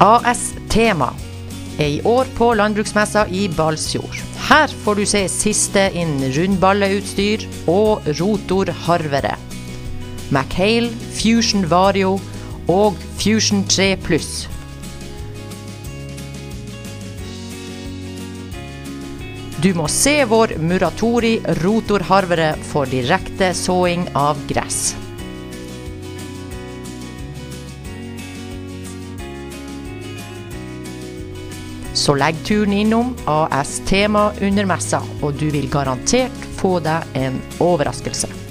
AS Tema er i år på landbruksmessa i Balsfjord. Her får du se siste innen rundballeutstyr og rotorharvere. Macale, Fusion Vario og Fusion 3 Pluss. Du må se vår Muratori rotorharvere for direkte såing av gress. Så legg turen innom AS Tema under messa, og du vil garantert få deg en overraskelse.